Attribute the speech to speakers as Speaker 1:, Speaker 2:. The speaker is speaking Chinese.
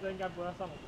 Speaker 1: 这应该不让上。